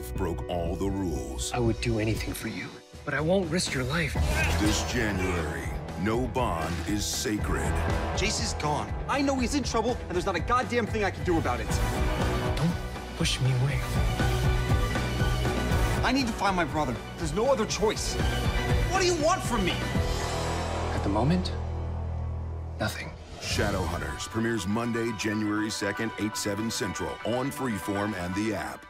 love broke all the rules. I would do anything for you, but I won't risk your life. This January, no bond is sacred. Jace is gone. I know he's in trouble, and there's not a goddamn thing I can do about it. Don't push me away. I need to find my brother. There's no other choice. What do you want from me? At the moment, nothing. Shadowhunters premieres Monday, January 2nd, 8, 7 Central on Freeform and the app.